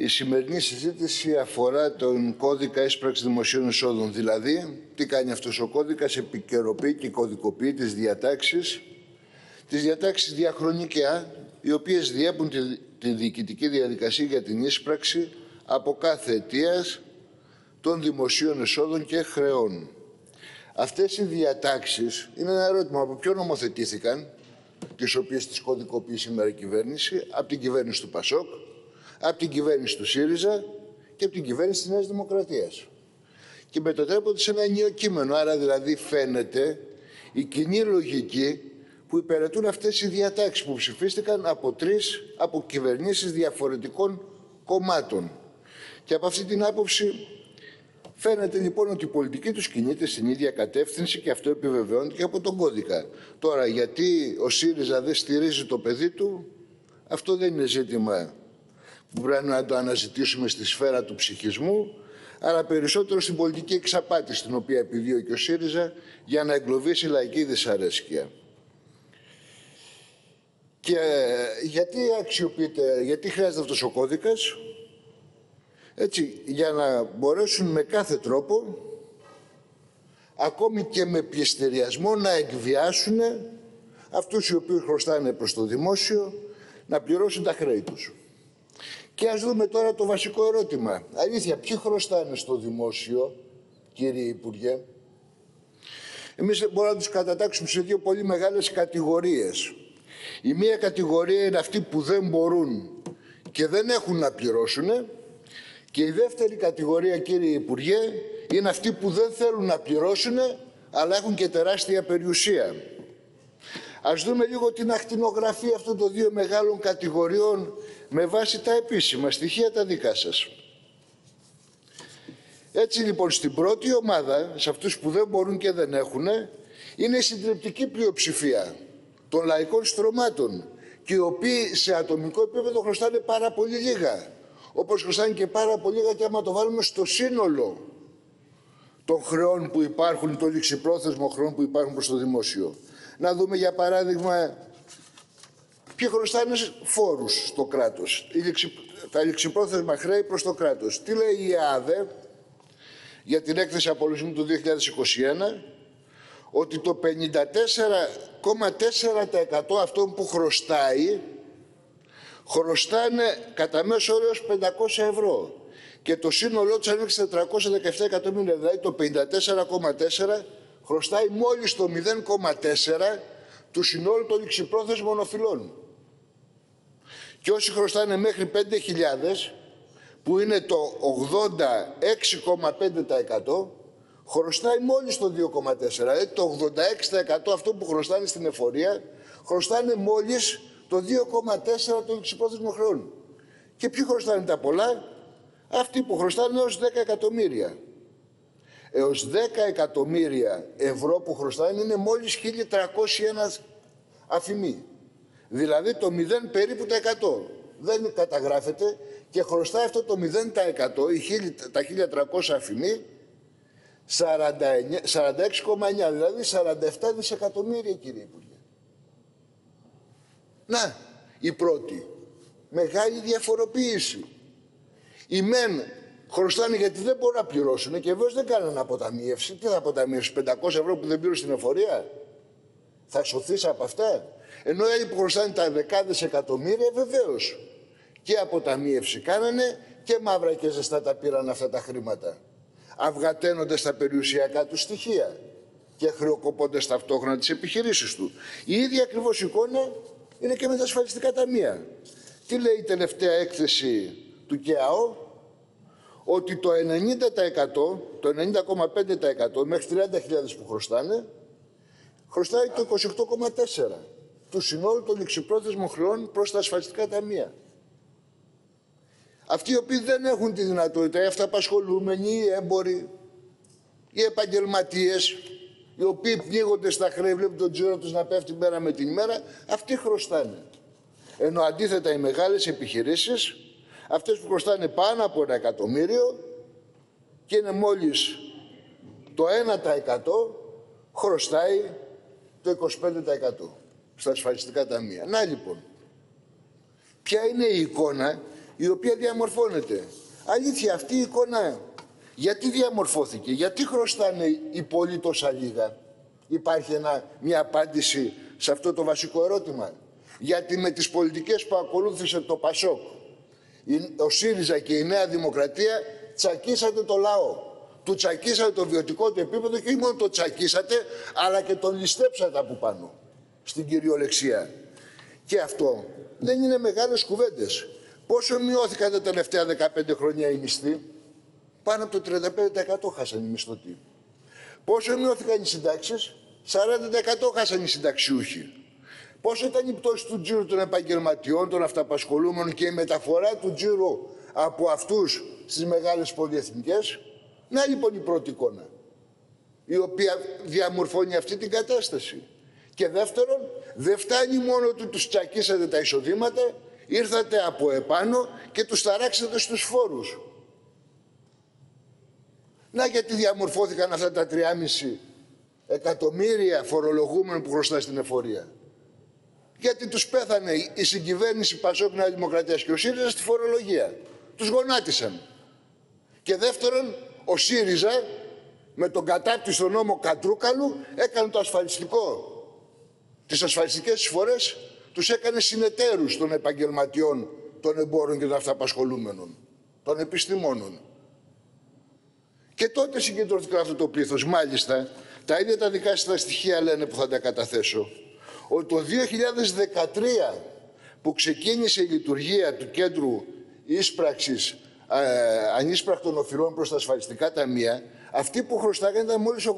Η σημερινή συζήτηση αφορά τον κώδικα έσπραξης δημοσίων εισόδων. Δηλαδή, τι κάνει αυτός ο κώδικας, επικαιροποιεί και κωδικοποιεί τις διατάξεις, τις διατάξεις διαχρονικά, οι οποίες διέπουν τη, τη διοικητική διαδικασία για την ίσπραξη από κάθε αιτίας των δημοσίων εσόδων και χρεών. Αυτές οι διατάξεις είναι ένα ερώτημα από ποιο νομοθετήθηκαν, τις οποίες τις κωδικοποιεί σήμερα η κυβέρνηση, από την κυβέρνηση του ΠΑΣΟΚ, από την κυβέρνηση του ΣΥΡΙΖΑ και από την κυβέρνηση της Νέας Δημοκρατίας. Και μετατρέπονται σε ένα ενίο κείμενο, άρα δηλαδή φαίνεται η κοινή λογική που υπηρετούν αυτές οι διατάξεις που ψηφίστηκαν από τρεις από κυβερνήσεις διαφορετικών κομμάτων. Και από αυτή την άποψη Φαίνεται λοιπόν ότι η πολιτική τους κινείται στην ίδια κατεύθυνση και αυτό επιβεβαιώνεται και από τον κώδικα. Τώρα, γιατί ο ΣΥΡΙΖΑ δεν στηρίζει το παιδί του, αυτό δεν είναι ζήτημα που πρέπει να το αναζητήσουμε στη σφαίρα του ψυχισμού, αλλά περισσότερο στην πολιτική εξαπάτηση την οποία επιδίωκε ο ΣΥΡΙΖΑ για να εγκλωβίσει λαϊκή δυσαρέσκεια. Και ε, γιατί αξιοποιείται, γιατί χρειάζεται αυτός ο κώδικας, έτσι, για να μπορέσουν με κάθε τρόπο, ακόμη και με πληστηριασμό, να εκβιάσουν αυτούς οι οποίοι χρωστάνε προς το δημόσιο, να πληρώσουν τα χρέη τους. Και ας δούμε τώρα το βασικό ερώτημα. Αλήθεια, ποιοι χρωστάνε στο δημόσιο, κύριε Υπουργέ; Εμείς μπορούμε να τους κατατάξουμε σε δύο πολύ μεγάλες κατηγορίες. Η μία κατηγορία είναι αυτοί που δεν μπορούν και δεν έχουν να πληρώσουν και η δεύτερη κατηγορία, κύριε Υπουργέ, είναι αυτοί που δεν θέλουν να πληρώσουν, αλλά έχουν και τεράστια περιουσία. Ας δούμε λίγο την ακτινογραφία αυτών των δύο μεγάλων κατηγοριών με βάση τα επίσημα στοιχεία τα δικά σας. Έτσι λοιπόν στην πρώτη ομάδα, σε αυτούς που δεν μπορούν και δεν έχουν, είναι η συντριπτική πλειοψηφία των λαϊκών στρωμάτων και οι οποίοι σε ατομικό επίπεδο χρωστάνε πάρα πολύ λίγα όπως χρωστάνε και πάρα πολύ λίγα και άμα το βάλουμε στο σύνολο των χρεών που υπάρχουν, το ληξιπρόθεσμο χρεών που υπάρχουν προς το δημόσιο. Να δούμε για παράδειγμα ποιοι χρωστάνε φόρους στο κράτος, τα ληξιπρόθεσμα χρέη προς το κράτος. Τι λέει η ΕΑΔΕ για την έκθεση απολογισμού του 2021, ότι το 54,4% αυτών που χρωστάει χρωστάνε κατά μέσο όρο 500 ευρώ και το σύνολό τους ανήκει σε 417 εκατομμύρια, δηλαδή το 54,4 χρωστάει μόλις το 0,4 του συνόλου των ληξιπρόθεσμων οφειλών. Και όσοι χρωστάνε μέχρι 5.000, που είναι το 86,5%, χρωστάει μόλις το 2,4. Δηλαδή το 86% αυτό που χρωστάνε στην εφορία, χρωστάνε μόλις το 2,4 των εξυπρόθεσμων χρεών. Και ποιοι χρωστάνε τα πολλά, αυτοί που χρωστάνε έως 10 εκατομμύρια. Έως 10 εκατομμύρια ευρώ που χρωστάνε είναι μόλις 1.301 αφημοί. Δηλαδή το 0 περίπου τα 100. Δεν καταγράφεται και χρωστάει αυτό το 0% τα 1.300 αφημοί 46,9 δηλαδή 47 δισεκατομμύρια κύριε Υπουργέ. Να, η πρώτη. Μεγάλη διαφοροποίηση. Οι μεν χρωστάνε γιατί δεν μπορούν να πληρώσουν και βέβαια δεν κάνουν αποταμίευση. Τι θα αποταμίευσεις, 500 ευρώ που δεν πήρουν στην εφορία; Θα σωθείς από αυτά; Ενώ οι που χρωστάνε τα δεκάδες εκατομμύρια βεβαίως και αποταμίευση κάνανε και μαύρα και ζεστά τα πήραν αυτά τα χρήματα. Αυγαταίνονται στα περιουσιακά τους στοιχεία και χρεοκοπώνται ταυτόχρονα τι επιχειρήσει του. Η ίδια ακριβώς εικόνα είναι και με τα ασφαλιστικά ταμεία. Τι λέει η τελευταία έκθεση του ΚΕΑΟ, ότι το 90%, το 90,5% μέχρι 30.000 που χρωστάνε, χρωστάει το 28,4% του συνόλου των ληξιπρόθεσμων χρεών προς τα ασφαλιστικά ταμεία. Αυτοί οι οποίοι δεν έχουν τη δυνατότητα, οι αυταπασχολούμενοι, οι έμποροι, οι επαγγελματίες, οι οποίοι πνίγονται στα χρέη, βλέπουν τον τζίρο τους να πέφτει μέρα με την ημέρα, αυτοί χρωστάνε. Ενώ αντίθετα οι μεγάλες επιχειρήσεις, αυτές που χρωστάνε πάνω από ένα εκατομμύριο και είναι μόλις το 1% χρωστάει το 25% στα ασφαλιστικά ταμεία. Να λοιπόν, ποια είναι η εικόνα η οποία διαμορφώνεται; Αλήθεια, αυτή η εικόνα γιατί διαμορφώθηκε, γιατί χρωστάνε οι πολλοί τόσα λίγα; Υπάρχει ένα, μια απάντηση σε αυτό το βασικό ερώτημα. Γιατί με τις πολιτικές που ακολούθησε το Πασόκ, ο ΣΥΡΙΖΑ και η Νέα Δημοκρατία τσακίσατε το λαό. Του τσακίσατε το βιωτικό του επίπεδο και όχι μόνο το τσακίσατε, αλλά και τον ληστέψατε από πάνω, στην κυριολεξία. Και αυτό δεν είναι μεγάλες κουβέντες. Πόσο μειώθηκαν τα τελευταία 15 χρόνια οι μισθοί; Πάνω από το 35% χάσαν οι μισθωτοί. Πόσο μειώθηκαν οι συντάξεις; 40% χάσαν οι συνταξιούχοι. Πόσο ήταν η πτώση του τζίρου των επαγγελματιών, των αυταπασχολούμενων και η μεταφορά του τζίρου από αυτούς στις μεγάλες πολυεθνικές; Να λοιπόν η πρώτη εικόνα, η οποία διαμορφώνει αυτή την κατάσταση. Και δεύτερον, δεν φτάνει μόνο ότι τους τσακίσατε τα εισοδήματα, ήρθατε από επάνω και τους ταράξατε στους φόρους. Να γιατί διαμορφώθηκαν αυτά τα 3,5 εκατομμύρια φορολογούμενων που χρωστά στην εφορία. Γιατί τους πέθανε η συγκυβέρνηση Πασόκ Νέα Δημοκρατίας και ο ΣΥΡΙΖΑ στη φορολογία. Τους γονάτισαν. Και δεύτερον, ο ΣΥΡΙΖΑ με τον κατάπτυστο νόμο Κατρούκαλου έκανε το ασφαλιστικό. Τις ασφαλιστικές εισφορές τους έκανε συνεταίρους των επαγγελματιών, των εμπόρων και των αυταπασχολούμενων, των επιστημόνων. Και τότε συγκεντρώθηκε αυτό το πλήθος. Μάλιστα, τα ίδια τα δικά σας στοιχεία λένε που θα τα καταθέσω, ότι το 2013 που ξεκίνησε η λειτουργία του κέντρου ίσπραξης ε, ανίσπρακτων οφειλών προς τα ασφαλιστικά ταμεία, αυτοί που χρωστάγανε ήταν μόλις 81.000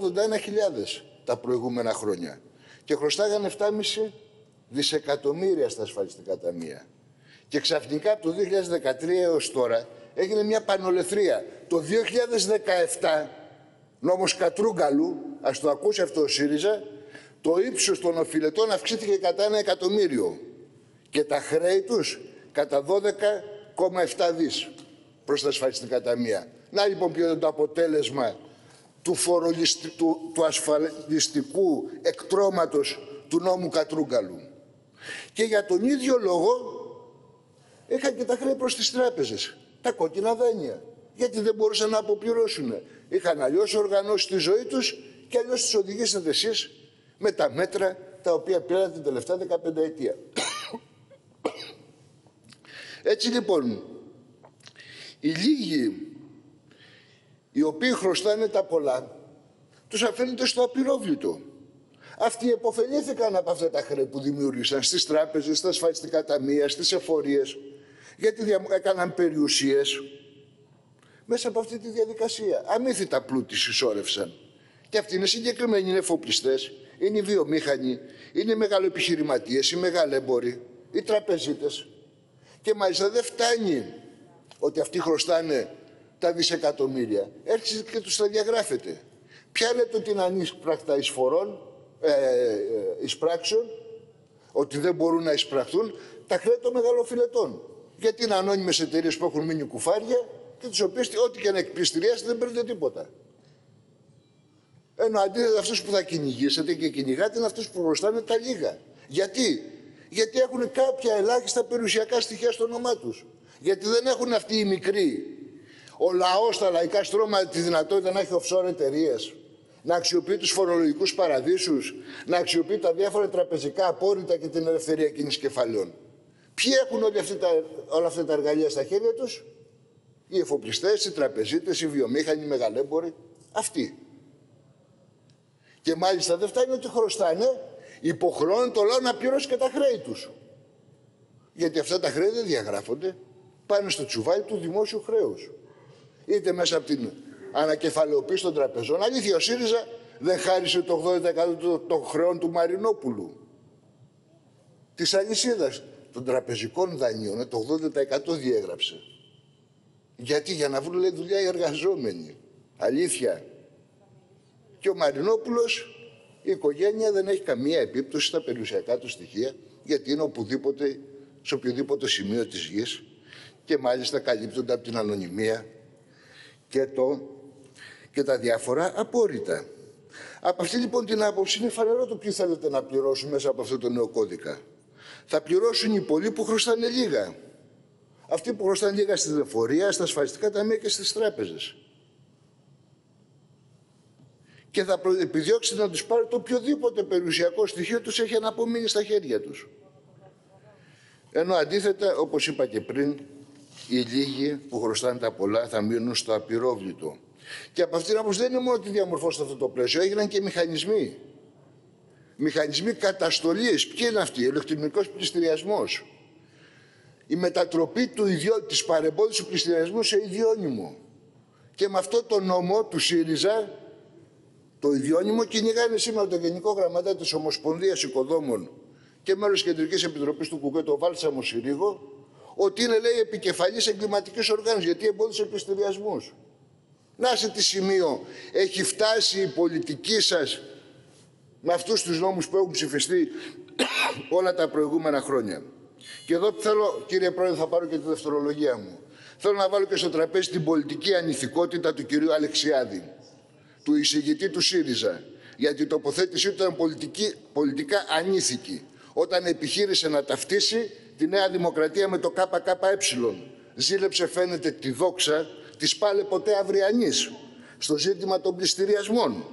τα προηγούμενα χρόνια. Και χρωστάγανε 7,5 δισεκατομμύρια στα ασφαλιστικά ταμεία. Και ξαφνικά από το 2013 έως τώρα έγινε μια πανολεθρία. Το 2017, νόμος Κατρούγκαλου, ας το ακούσει αυτό ο ΣΥΡΙΖΑ, το ύψος των οφειλετών αυξήθηκε κατά ένα εκατομμύριο και τα χρέη τους κατά 12,7 δις προς τα ασφαλιστικά ταμεία. Να λοιπόν ποιο είναι το αποτέλεσμα του, του, του ασφαλιστικού εκτρώματος του νόμου Κατρούγκαλου. Και για τον ίδιο λόγο είχαν και τα χρέη προς τις τράπεζες, τα κόκκινα δάνεια. Γιατί δεν μπορούσαν να αποπληρώσουν. Είχαν αλλιώς οργανώσει τη ζωή τους και αλλιώς τις οδηγήσατε εσείς με τα μέτρα τα οποία πήραν την τελευταία 15 ετία. Έτσι λοιπόν, οι λίγοι οι οποίοι χρωστάνε τα πολλά, τους αφήνεται στο απειρόβλητο. Αυτοί επωφελήθηκαν από αυτά τα χρέη που δημιούργησαν στις τράπεζες, στα ασφαλιστικά ταμεία, στις εφορίες, γιατί έκαναν περιουσίες μέσα από αυτή τη διαδικασία. Αμύθιτα πλούτη συσσόρευσαν. Και αυτοί είναι συγκεκριμένοι, είναι εφοπλιστές, είναι οι βιομήχανοι, είναι οι μεγαλοεπιχειρηματίες, οι μεγαλέμποροι, οι τραπεζίτες. Και μάλιστα δεν φτάνει ότι αυτοί χρωστάνε τα δισεκατομμύρια. Έρχεται και τους τα διαγράφεται. Ποια λέτε ότι είναι ανίσπρακτα εισφορών, ε, ε, εισπράξεων, ότι δεν μπορούν να εισπραχθούν, τα χρέη των μεγαλοφιλετών. Γιατί είναι ανώνυμες εταιρείες που έχουν μείνει κουφάρια και τις οποίες ό,τι και να εκπληστηριάσετε δεν παίρνετε τίποτα. Ενώ αντίθετα αυτούς που θα κυνηγήσετε και κυνηγάτε είναι αυτούς που χρωστάνε τα λίγα. Γιατί; Γιατί έχουν κάποια ελάχιστα περιουσιακά στοιχεία στο όνομά τους. Γιατί δεν έχουν αυτοί οι μικροί. Ο λαός, τα λαϊκά στρώματα, τη δυνατότητα να έχει offshore εταιρείες να αξιοποιεί τους φορολογικούς παραδείσους, να αξιοποιεί τα διάφορα τραπεζικά απόρριτα και την ελευθερία κίνησης κεφαλαίων. Ποιοι έχουν όλοι αυτά τα, όλα αυτά τα εργαλεία στα χέρια τους, οι εφοπλιστές, οι τραπεζίτες, οι βιομήχανοι, οι μεγαλέμποροι, αυτοί. Και μάλιστα δεν φτάνει ότι χρωστάνε, υποχρεώνουν το λαό να πληρώσει και τα χρέη τους. Γιατί αυτά τα χρέη δεν διαγράφονται, πάνε στο τσουβάλι του δημόσιου χρέους. Είτε μέσα από την ανακεφαλαιοποίηση των τραπεζών. Αλήθεια, ο ΣΥΡΙΖΑ δεν χάρισε το 80% των χρεών του Μαρινόπουλου. Της αλυσίδας των τραπεζικών δανείων, το 80% διέγραψε. Γιατί, για να βρουν λέει, δουλειά οι εργαζόμενοι. Αλήθεια. Και ο Μαρινόπουλος, η οικογένεια δεν έχει καμία επίπτωση στα περιουσιακά του στοιχεία, γιατί είναι οπουδήποτε, σε οποιοδήποτε σημείο της γης και μάλιστα καλύπτονται από την ανωνυμία και το και τα διάφορα απόρριτα. Από αυτή λοιπόν την άποψη είναι φανερό το ποιοι θέλετε να πληρώσουν μέσα από αυτό το νέο κώδικα. Θα πληρώσουν οι πολλοί που χρωστάνε λίγα. Αυτοί που χρωστάνε λίγα στη δεφορία, στα ασφαλιστικά ταμεία και στις τράπεζες. Και θα επιδιώξει να τους πάρει το οποιοδήποτε περιουσιακό στοιχείο τους έχει αναπομείνει στα χέρια τους. Ενώ αντίθετα, όπως είπα και πριν, οι λίγοι που χρωστάνε τα πολλά θα μείνουν στο απειρόβλητο. Και από αυτήν την δεν είναι μόνο ότι διαμορφώσουν αυτό το πλαίσιο, έγιναν και μηχανισμοί. Μηχανισμοί καταστολής. Ποιοι είναι αυτοί, ηλεκτρονικός πληστηριασμός. Η μετατροπή του ιδιό, της παρεμπόδισης του πληστηριασμού σε ιδιώνυμο. Και με αυτό το νόμο του ΣΥΡΙΖΑ, το ιδιώνυμο κυνηγάνε σήμερα το Γενικό Γραμματέα της Ομοσπονδίας Οικοδόμων και μέλος Κεντρικής Επιτροπής του ΚΟΚΕ, το Βάλσαμο Συρίγο, ότι είναι, λέει, επικεφαλής εγκληματικής οργάνωσης, γιατί εμπόδισε πληστηριασμούς. Να σε τι σημείο έχει φτάσει η πολιτική σας με αυτούς τους νόμους που έχουν ψηφιστεί όλα τα προηγούμενα χρόνια. Και εδώ θέλω, κύριε Πρόεδρε, θα πάρω και τη δευτερολογία μου. Θέλω να βάλω και στο τραπέζι την πολιτική ανηθικότητα του κυρίου Αλεξιάδη, του εισηγητή του ΣΥΡΙΖΑ, γιατί η τοποθέτησή του ήταν πολιτική, πολιτικά ανήθικη, όταν επιχείρησε να ταυτίσει τη Νέα Δημοκρατία με το ΚΚΕ. Ζήλεψε φαίνεται τη δόξα της πάλε ποτέ αυριανής στο ζήτημα των πληστηριασμών.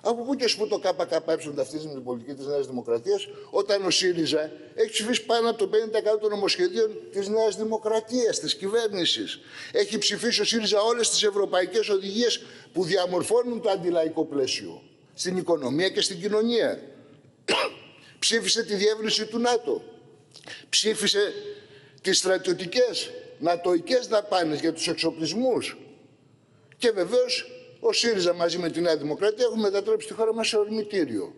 Από πού και σπού το ΚΚΕ ταυτίζει με την πολιτική της Νέας Δημοκρατίας, όταν ο ΣΥΡΙΖΑ έχει ψηφίσει πάνω από το 50% των νομοσχεδίων της Νέας Δημοκρατίας, της κυβέρνησης. Έχει ψηφίσει ο ΣΥΡΙΖΑ όλες τις ευρωπαϊκές οδηγίες που διαμορφώνουν το αντιλαϊκό πλαίσιο στην οικονομία και στην κοινωνία. Ψήφισε τη διεύρυνση του ΝΑΤΟ. Ψήφισε τις στρατιωτικές νατοικές δαπάνες για τους εξοπλισμούς. Και βεβαίως ο ΣΥΡΙΖΑ μαζί με τη Νέα Δημοκρατία έχουν μετατρέψει τη χώρα μας σε ορμητήριο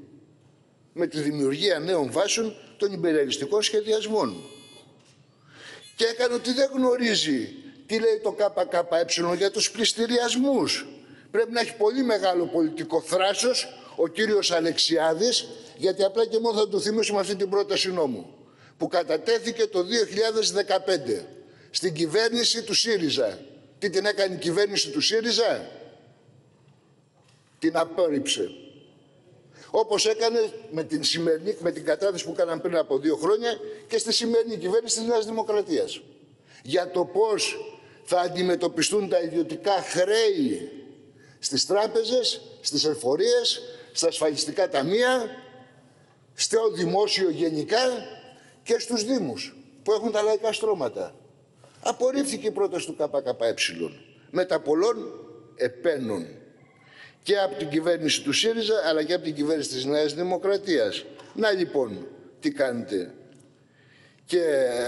με τη δημιουργία νέων βάσεων των υπεριαλιστικών σχεδιασμών. Και έκανε ότι δεν γνωρίζει τι λέει το ΚΚΕ για τους πληστηριασμούς. Πρέπει να έχει πολύ μεγάλο πολιτικό θράσος ο κύριος Αλεξιάδης, γιατί απλά και μόνο θα του θυμίσουμε αυτή την πρόταση νόμου, που κατατέθηκε το 2015 στην κυβέρνηση του ΣΥΡΙΖΑ. Τι την έκανε η κυβέρνηση του ΣΥΡΙΖΑ; Την απόρριψε. Όπως έκανε με την, σημερινή, με την κατάθεση που έκαναν πριν από δύο χρόνια και στη σημερινή κυβέρνηση της Νέας Δημοκρατίας. Για το πώς θα αντιμετωπιστούν τα ιδιωτικά χρέη στις τράπεζες, στις εφορίες, στα ασφαλιστικά ταμεία, στο δημόσιο γενικά και στους Δήμους που έχουν τα λαϊκά στρώματα. Απορρίφθηκε η πρόταση του ΚΚΕ τα πολλών επένων και από την κυβέρνηση του ΣΥΡΙΖΑ αλλά και από την κυβέρνηση της Νέας Δημοκρατίας. Να λοιπόν τι κάνετε. Και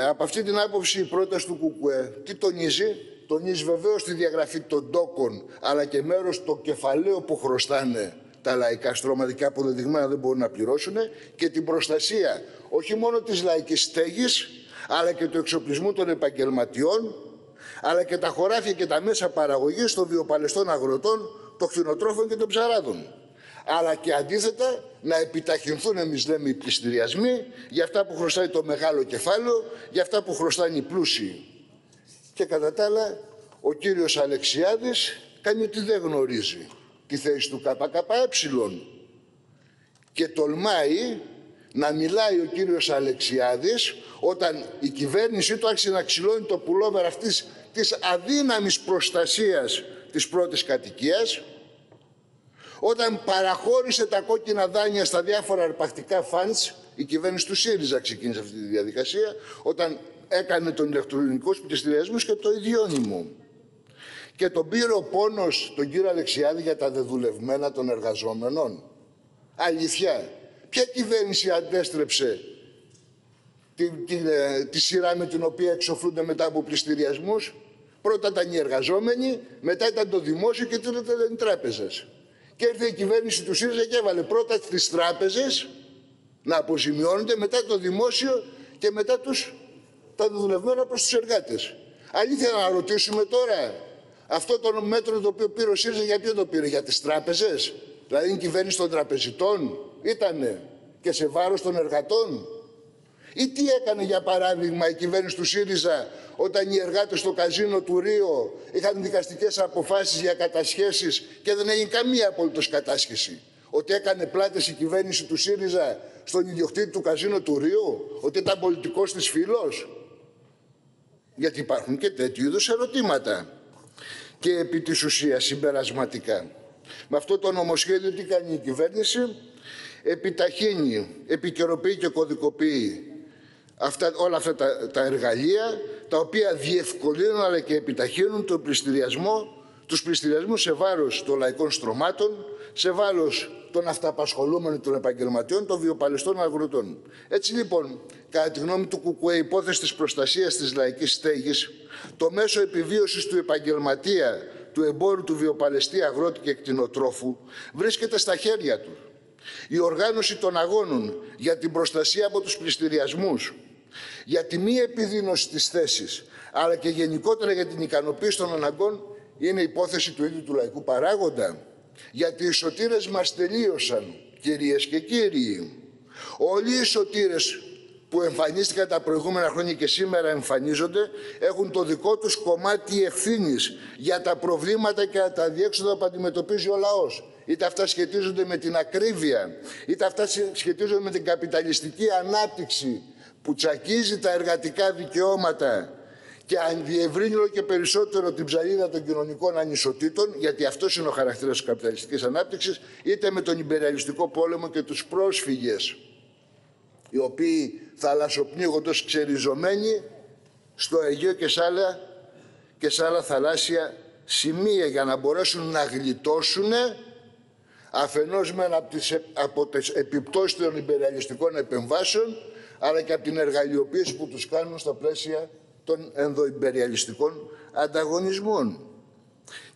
από αυτή την άποψη η πρόταση του ΚΚΕ τι τονίζει; Τονίζει βεβαίως τη διαγραφή των τόκων αλλά και μέρος το κεφαλαίο που χρωστάνε τα λαϊκά στρώματα και αποδεδειγμένα δεν μπορούν να πληρώσουν και την προστασία όχι μόνο της λαϊκής στέγης αλλά και του εξοπλισμού των επαγγελματιών αλλά και τα χωράφια και τα μέσα παραγωγής των βιοπαλαιστών αγροτών, των κτηνοτρόφων και των ψαράδων. Αλλά και αντίθετα να επιταχυνθούν, εμείς λέμε, οι πληστηριασμοί για αυτά που χρωστάει το μεγάλο κεφάλαιο, για αυτά που χρωστάνε οι πλούσιοι. Και κατά τα άλλα, ο κύριος Αλεξιάδης κάνει ότι δεν γνωρίζει τη θέση του ΚΚΕ και τολμάει να μιλάει ο κύριος Αλεξιάδης όταν η κυβέρνησή του άρχισε να ξυλώνει το πουλόβερ αυτής της αδύναμης προστασίας της πρώτης κατοικίας όταν παραχώρησε τα κόκκινα δάνεια στα διάφορα αρπακτικά φαντς η κυβέρνηση του ΣΥΡΙΖΑ ξεκίνησε αυτή τη διαδικασία όταν έκανε τον ηλεκτρονικό πληστηριασμό και το ιδιώνυμο και τον πήρε ο πόνος τον κύριο Αλεξιάδη για τα δεδουλευμένα των εργαζόμενων. Αλήθεια. Ποια κυβέρνηση αντέστρεψε τη, τη, ε, τη, σειρά με την οποία εξοφλούνται μετά από πληστηριασμούς; Πρώτα ήταν οι εργαζόμενοι, μετά ήταν το δημόσιο και τώρα ήταν οι τράπεζες. Και ήρθε η κυβέρνηση του ΣΥΡΙΖΑ και έβαλε πρώτα τις τράπεζες να αποζημιώνονται, μετά το δημόσιο και μετά τους, τα δεδουλευμένα προς τους εργάτες. Αλήθεια να ρωτήσουμε τώρα, αυτό το μέτρο το οποίο πήρε ο ΣΥΡΙΖΑ για ποιο το πήρε, για τις τράπεζες, δηλαδή είναι κυβέρνηση των τραπεζιτών, ήτανε και σε βάρος των εργατών. Ή τι έκανε για παράδειγμα η κυβέρνηση του ΣΥΡΙΖΑ όταν οι εργάτες στο καζίνο του Ρίο είχαν δικαστικές αποφάσεις για κατασχέσεις και δεν έγινε καμία απολύτως κατάσχεση; Ότι έκανε πλάτες η κυβέρνηση του ΣΥΡΙΖΑ στον ιδιοκτήτη του καζίνο του Ρίου, ότι ήταν πολιτικός της φίλος; Γιατί υπάρχουν και τέτοιου είδους ερωτήματα. Και επί της ουσίας συμπερασματικά. Με αυτό το νομοσχέδιο τι κάνει η κυβέρνηση; Επιταχύνει, επικαιροποιεί και κωδικοποιεί αυτά, όλα αυτά τα, τα εργαλεία τα οποία διευκολύνουν αλλά και επιταχύνουν τον πληστηριασμό τους πληστηριασμούς σε βάρος των λαϊκών στρωμάτων, σε βάρος των αυταπασχολούμενων των επαγγελματιών, των βιοπαλαιστών αγροτών. Έτσι λοιπόν, κατά τη γνώμη του ΚΚΕ, η υπόθεση της προστασίας της λαϊκής στέγης, το μέσο επιβίωσης του επαγγελματία, του εμπόρου του βιοπαλαιστή αγρότη και κτηνοτρόφου, βρίσκεται στα χέρια του. Η οργάνωση των αγώνων για την προστασία από τους πληστηριασμούς, για τη μη επιδείνωση της θέσης, αλλά και γενικότερα για την ικανοποίηση των αναγκών είναι υπόθεση του ίδιου του λαϊκού παράγοντα. Γιατί οι σωτήρες μας τελείωσαν, κυρίες και κύριοι. Όλοι οι σωτήρες που εμφανίστηκαν τα προηγούμενα χρόνια και σήμερα εμφανίζονται έχουν το δικό τους κομμάτι ευθύνης για τα προβλήματα και τα διέξοδα που αντιμετωπίζει ο λαός. Είτε αυτά σχετίζονται με την ακρίβεια, είτε αυτά σχετίζονται με την καπιταλιστική ανάπτυξη που τσακίζει τα εργατικά δικαιώματα και αν διευρύνει όλο και περισσότερο την ψαλίδα των κοινωνικών ανισοτήτων, γιατί αυτός είναι ο χαρακτήρας της καπιταλιστικής ανάπτυξης, είτε με τον υπεριαλιστικό πόλεμο και τους πρόσφυγες, οι οποίοι θαλασσοπνίγοντος ξεριζωμένοι στο Αιγαίο και σε άλλα, και σε άλλα θαλάσσια σημεία για να μπορέσουν να γλιτώσουν αφενός με από τις, από τις επιπτώσεις των υπεριαλιστικών επεμβάσεων αλλά και από την εργαλειοποίηση που τους κάνουν στα πλαίσια των ενδοϊμπεριαλιστικών ανταγωνισμών.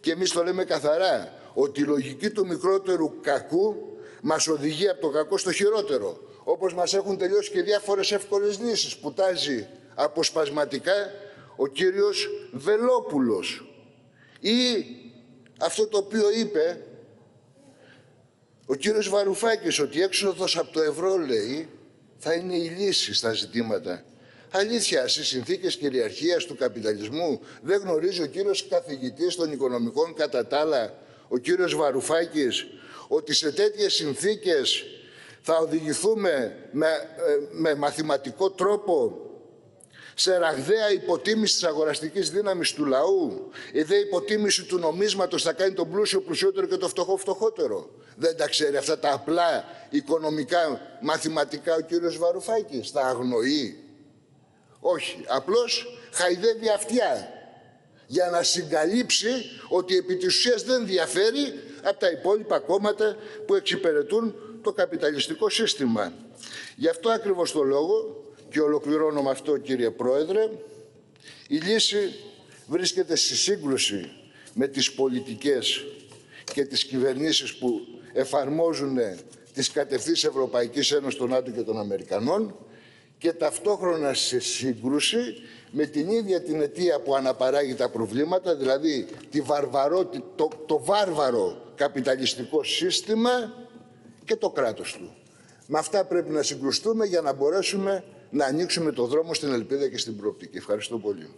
Και εμείς το λέμε καθαρά, ότι η λογική του μικρότερου κακού μας οδηγεί από το κακό στο χειρότερο. Όπως μας έχουν τελειώσει και διάφορες εύκολες λύσεις που τάζει αποσπασματικά ο κύριος Βελόπουλος. Ή αυτό το οποίο είπε ο κύριος Βαρουφάκης, ότι έξοδος από το ευρώ, λέει, θα είναι η λύση στα ζητήματα. Αλήθεια, στις συνθήκες κυριαρχίας του καπιταλισμού δεν γνωρίζει ο κύριος καθηγητής των οικονομικών κατά τα άλλα, ο κύριος Βαρουφάκης, ότι σε τέτοιες συνθήκες θα οδηγηθούμε με, ε, με μαθηματικό τρόπο σε ραγδαία υποτίμηση της αγοραστικής δύναμης του λαού. Η δε υποτίμηση του νομίσματος θα κάνει τον πλούσιο πλουσιότερο και το φτωχό φτωχότερο. Δεν τα ξέρει αυτά τα απλά οικονομικά μαθηματικά ο κύριος Βαρουφάκης. Θα αγνοεί. Όχι, απλώς χαϊδεύει αυτιά για να συγκαλύψει ότι επί της ουσίας δεν διαφέρει από τα υπόλοιπα κόμματα που εξυπηρετούν το καπιταλιστικό σύστημα. Γι' αυτό ακριβώς το λόγο, και ολοκληρώνω με αυτό κύριε Πρόεδρε, η λύση βρίσκεται στη σύγκρουση με τις πολιτικές και τις κυβερνήσεις που εφαρμόζουν τις κατευθύνσεις Ευρωπαϊκής Ένωσης των ΝΑΤΟ και των Αμερικανών και ταυτόχρονα σε σύγκρουση με την ίδια την αιτία που αναπαράγει τα προβλήματα, δηλαδή τη βαρβαρό, το, το βάρβαρο καπιταλιστικό σύστημα και το κράτος του. Με αυτά πρέπει να συγκρουστούμε για να μπορέσουμε να ανοίξουμε το δρόμο στην ελπίδα και στην προοπτική. Ευχαριστώ πολύ.